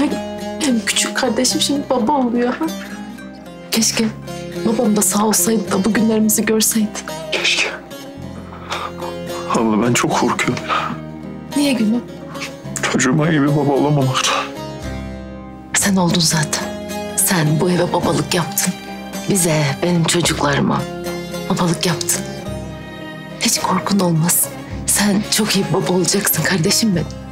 Demek benim küçük kardeşim şimdi baba oluyor ha? Keşke babam da sağ olsaydı da bugünlerimizi görseydi. Keşke. Abla ben çok korkuyorum. Niye gülüm? Çocuğuma gibi baba olamamaktan. Sen oldun zaten. Sen bu eve babalık yaptın. Bize, benim çocuklarıma babalık yaptın. Hiç korkun olmaz. Sen çok iyi baba olacaksın kardeşim benim.